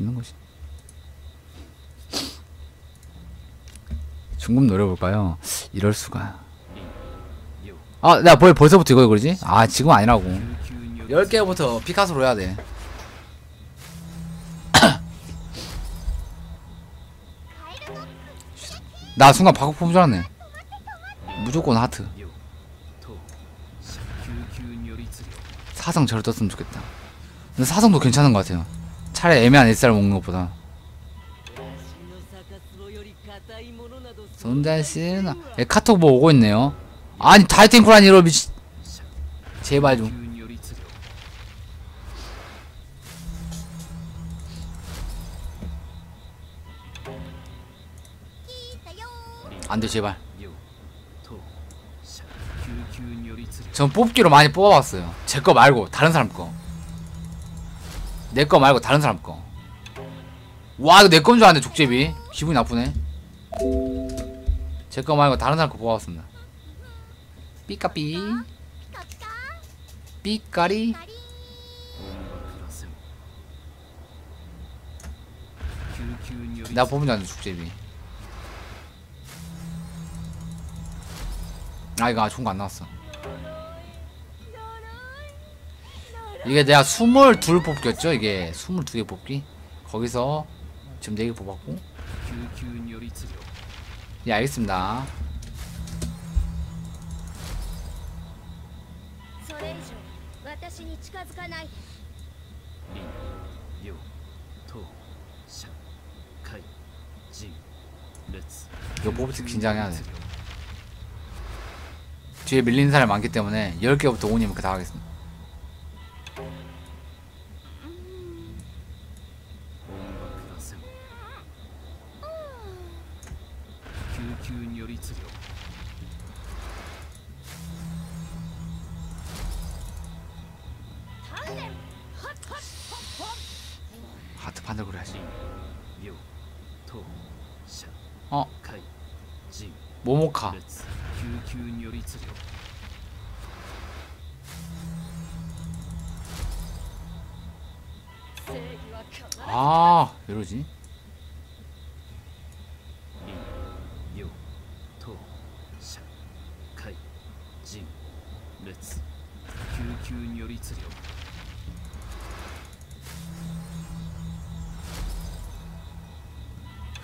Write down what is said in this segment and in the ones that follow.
있는 거지. 중급 노려볼까요? 이럴 수가. 아, 내가 벌, 벌써부터 이거 그러지? 아, 지금 아니라고. 10개부터 피카소로 해야 돼. 나 순간 바꿔 뽑은 줄 알았네. 무조건 하트. 사성 저를 떴으면 좋겠다. 근데 사성도 괜찮은 것 같아요. 차라리 애매한 SR 먹는 것보다. 손자씨나 예, 카톡 뭐 오고 있네요. 아니 타이팅쿠란 이러 미치. 제발 좀. 안돼 제발. 전 뽑기로 많이 뽑아봤어요. 제 거 말고 다른 사람 거. 내 거 말고 다른 사람 거. 와 이거 내 건줄 알았네 족제비. 기분이 나쁘네. 제 거 말고 다른 사람 거 뽑아봤습니다. 삐까삐. 삐까리. 나 뽑은 줄 알았네 족제비. 아 이거 좋은 거 안 나왔어. 이게 내가 22 뽑겼죠? 이게 22개 뽑기? 거기서 지금 4개 뽑았고. 예 알겠습니다. 이거 뽑을 때 긴장해야 돼. 뒤에 밀린 사람 많기 때문에 10개부터 5님 이렇게 다 하겠습니다. 하트 판들 그래야지 어 모모카 아 이러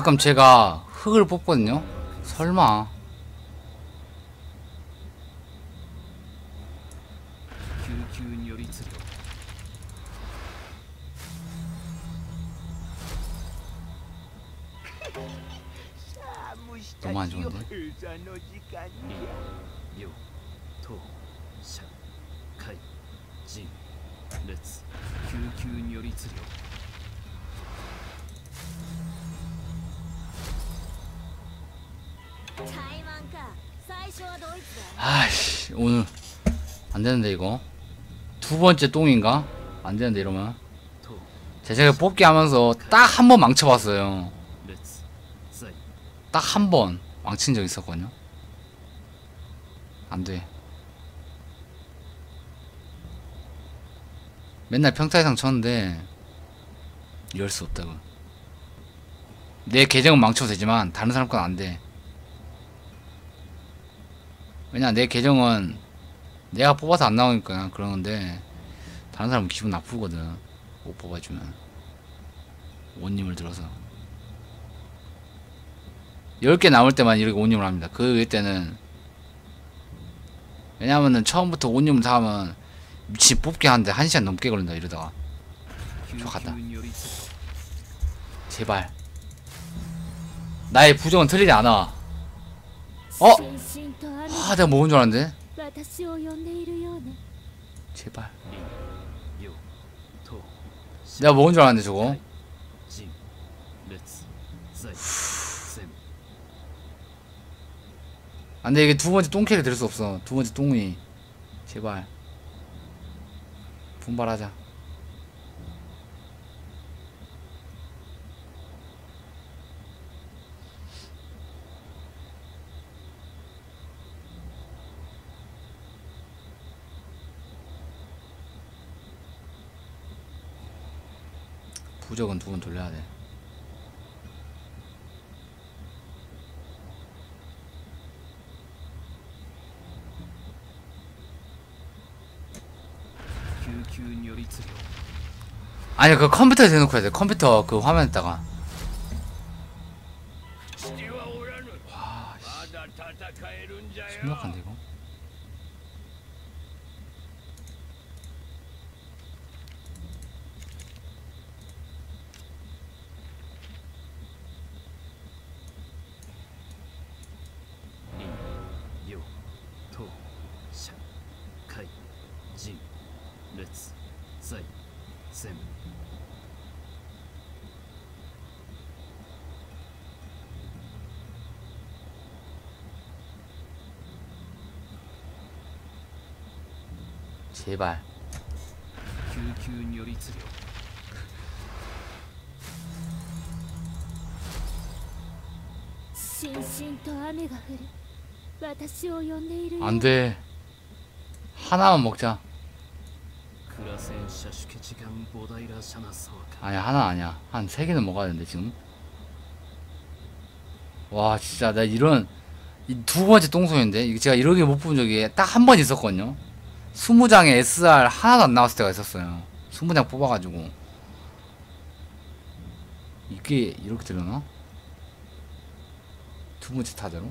가끔 제가 흙을 뽑거든요. 설마. 너무 안 좋은데? 아이씨 오늘 안되는데 이거? 두 번째 똥인가? 안되는데 이러면? 제 생각에 뽑기 하면서 딱 한 번 망쳐봤어요. 딱 한 번 망친 적 있었거든요. 안돼. 맨날 평타 이상 쳤는데 이럴 수 없다고. 내 계정은 망쳐도 되지만 다른 사람 건 안돼 왜냐 내 계정은 내가 뽑아서 안 나오니까 그러는데 다른 사람은 기분 나쁘거든. 못 뽑아주면. 원님을 들어서. 10개 남을 때만 이렇게 온님을 합니다. 그외 때는. 왜냐면은 처음부터 온님을 다 하면 미친 뽑기 하는데 1시간 넘게 걸린다 이러다가. 좋았다. 제발. 나의 부정은 틀리지 않아 어! 아 내가 먹은 줄 알았는데? 제발. 내가 먹은 줄 알았는데 저거? 아, 안돼 이게 두 번째 똥캐를 들을 수 없어. 두 번째 똥이. 제발. 분발하자. 부적은 두 번 돌려야 돼. 아니 그 컴퓨터에 대놓고 해야 돼. 컴퓨터 그 화면에다가. 와 심각한데 이거? Let's say Sam. 제발. 큐큐 요리치료. 안 돼. 하나만 먹자. 아니야 하나 아니야. 한 세 개는 먹어야 되는데 지금? 와 진짜. 나 이런 이두 번째 똥손인데? 이게 제가 이렇게 못 본 적이 딱 한 번 있었거든요. 20장에 SR 하나도 안 나왔을 때가 있었어요. 20장 뽑아가지고. 이게 이렇게 되려나? 두 번째 타자로?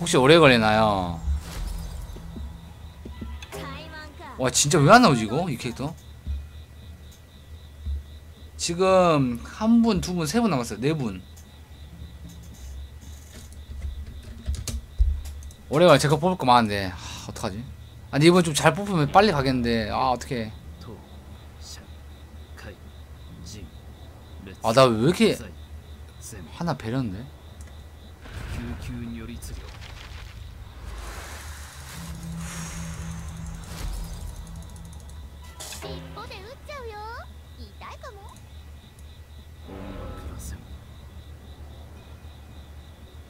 혹시 오래 걸리나요? 와 진짜 왜 안 나오지 이거? 이 캐릭터? 지금 한 분, 두 분, 세 분 남았어요. 네 분. 오래간에 제가 뽑을 거 많은데 하, 어떡하지? 아니 이번 좀 잘 뽑으면 빨리 가겠는데 아 어떻게? 아나 왜 이렇게 하나 배렸는데?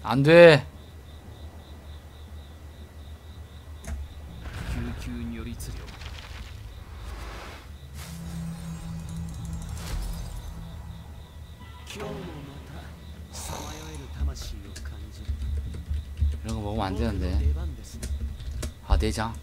안 돼. 이런 거 먹으면 안 되는데. 아, 네 내장.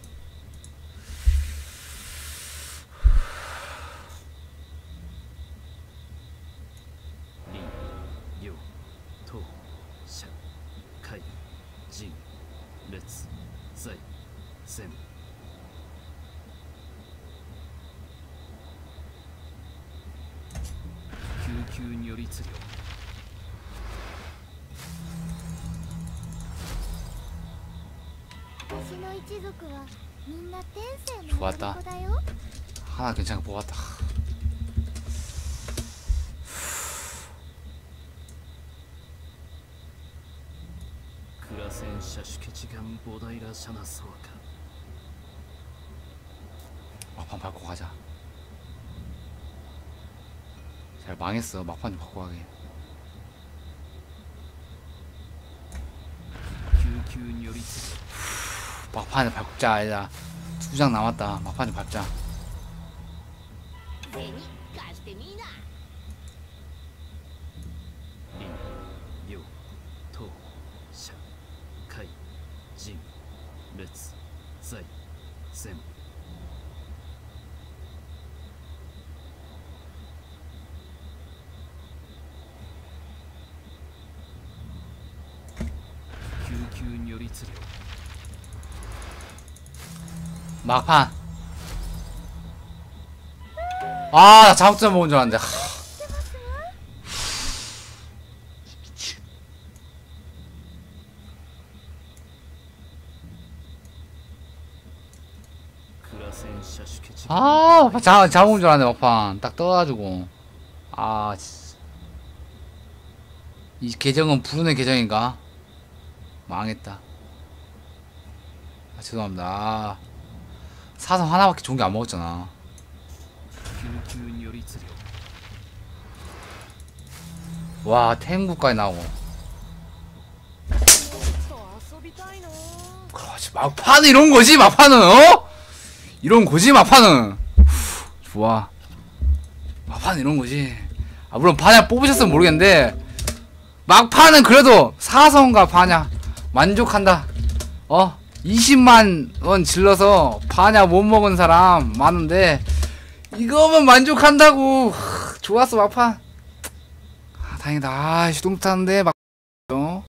救急如律令 私の一族はみんな天性の좋았다 子だよ 하나 괜찮게 뽑았다 クラセン社主家時間菩提ら社なそうか 막판 밟고 가자 잘 망했어 막판 바꿔 하게. 막판에 밟자 아니다. 두 장 남았다. 막판에 밟자. 우리 드려 막판 아나 자국자 먹은 줄 알았는데 아, 자, 자몽인 줄 아네, 막판. 딱 떠가지고. 아, 이 계정은 불운의 계정인가? 망했다. 아, 죄송합니다. 아, 사성 하나밖에 좋은 게 안 먹었잖아. 와, 태국까지 나오고. 그렇지, 막판은 이런 거지, 막판은, 어? 이런 거지, 막판은. 후, 좋아. 막판은 이런 거지. 아, 물론 반야 뽑으셨으면 모르겠는데, 막판은 그래도 사성과 반야 만족한다. 어? 20만 원 질러서 반야 못 먹은 사람 많은데, 이거면 만족한다고. 하, 좋았어, 막판. 아, 다행이다. 아, 씨, 똥 타는데, 막, 어?